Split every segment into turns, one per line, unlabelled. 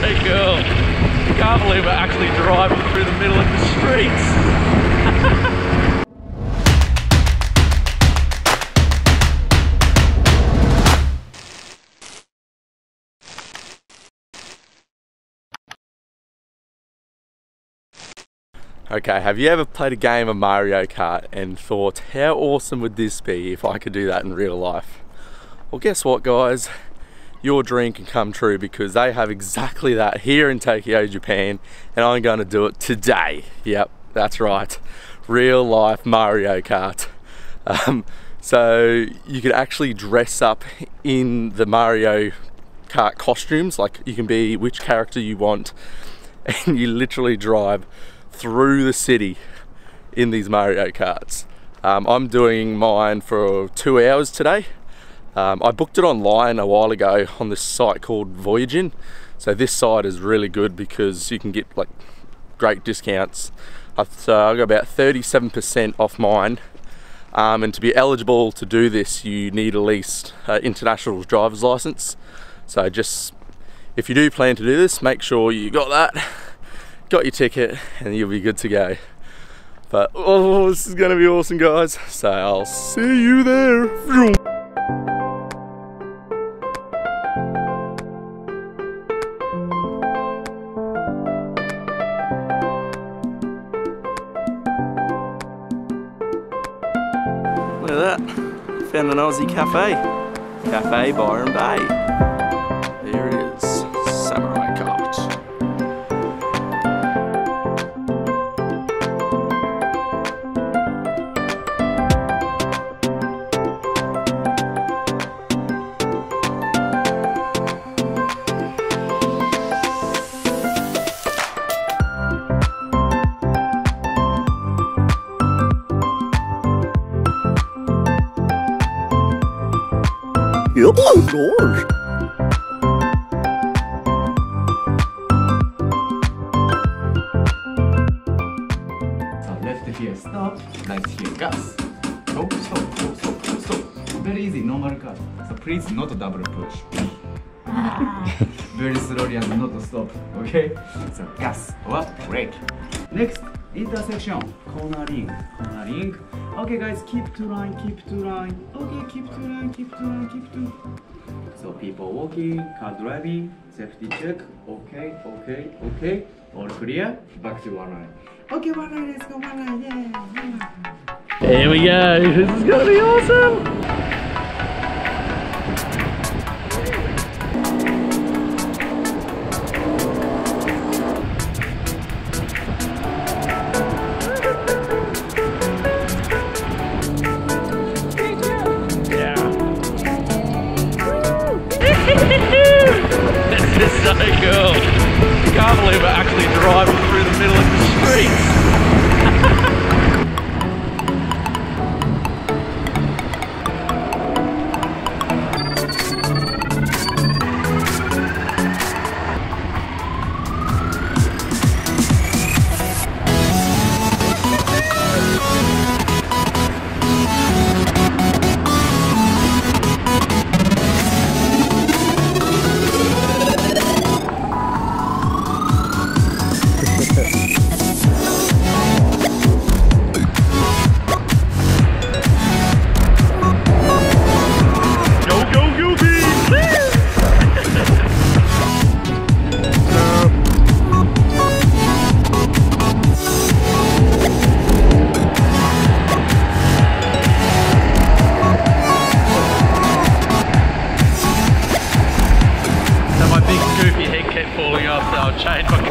so cool. Can't believe we're actually driving through the middle of the streets. Okay, have you ever played a game of Mario Kart and thought, how awesome would this be if I could do that in real life? Well, guess what, guys? Your dream can come true because they have exactly that here in Tokyo, Japan, and I'm going to do it today. Yep, that's right. Real life Mario Kart. Um, so you could actually dress up in the Mario Kart costumes, like you can be which character you want, and you literally drive through the city in these Mario Karts. Um, I'm doing mine for two hours today. Um, I booked it online a while ago on this site called Voyagin. So this site is really good because you can get like great discounts. So I got about 37% off mine. Um, and to be eligible to do this, you need at least uh, international driver's license. So just, if you do plan to do this, make sure you got that got your ticket and you'll be good to go. But oh, this is gonna be awesome guys. So I'll see you there. At that. Found an Aussie cafe. Cafe Byron Bay. Yep, of course.
So left here stop, right here gas. Stop, stop, stop, stop, stop. Very easy, normal car. So please not double push. Very slowly and not stop. Okay? So gas or brake. Next, intersection. Cornering. Cornering. Okay guys, keep to line, keep to line. Okay, keep to line, keep to line, keep to. So people walking, car driving, safety check. Okay, okay, okay. All clear. Back to one line. Okay, one line, let's go one line. Yeah, one line.
Here we go. This is gonna be awesome.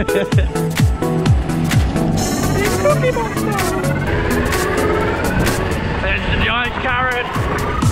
There's the giant carrot.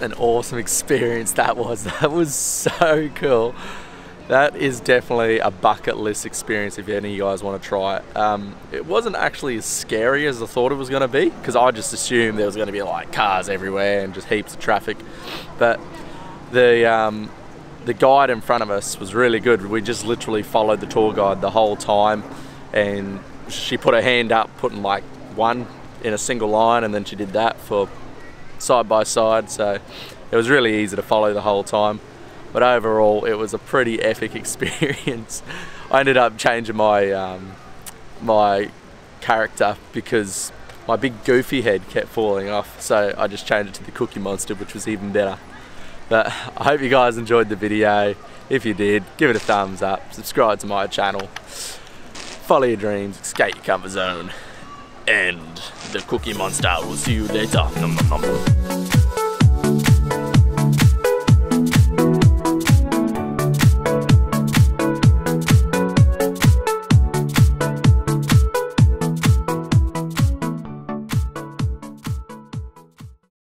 An awesome experience that was. That was so cool. That is definitely a bucket list experience if any of you guys want to try it. Um, it wasn't actually as scary as I thought it was going to be because I just assumed there was going to be like cars everywhere and just heaps of traffic. But the um, the guide in front of us was really good. We just literally followed the tour guide the whole time, and she put her hand up, putting like one in a single line, and then she did that for side by side. So it was really easy to follow the whole time but overall it was a pretty epic experience. I ended up changing my um, my character because my big goofy head kept falling off so I just changed it to the cookie monster which was even better. But I hope you guys enjoyed the video. If you did, give it a thumbs up, subscribe to my channel, follow your dreams, escape your comfort zone, and the cookie monster will see you later.